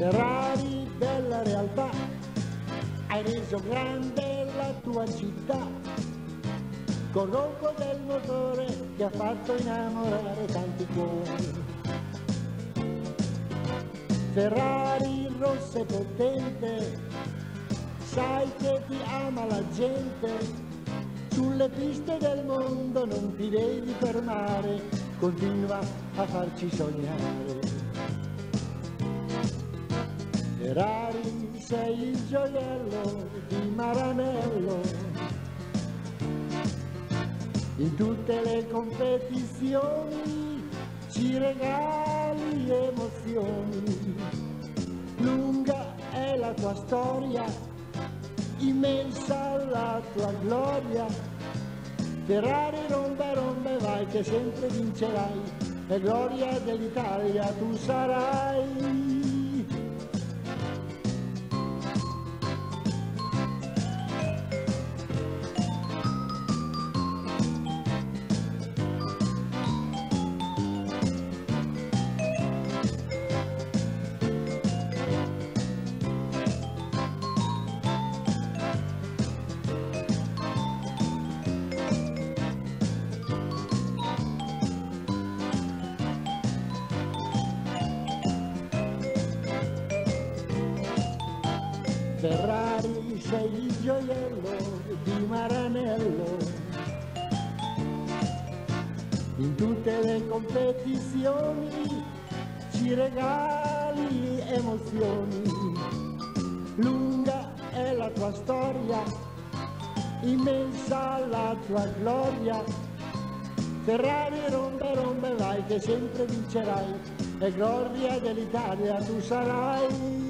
serali della realtà, hai reso grande la tua città, col ronco del motore che ha fatto innamorare tanti cuori. Ferrari rossa e potente, sai che ti ama la gente, sulle piste del mondo non ti devi fermare, continua a farci sognare. Ferrari sei il gioiello di Maranello, in tutte le competizioni ci regali emozioni. Lunga è la tua storia, immensa la tua gloria. Ferrari rompe, rompe, vai che sempre vincerai, e gloria dell'Italia tu sarai. Ferrari sei il gioiello di Maranello. In tutte le competizioni ci regali emozioni. Lunga è la tua storia immensa la tua gloria. Ferrari rompe rompe vai che sempre vincerai. E gloria dell'Italia tu sarai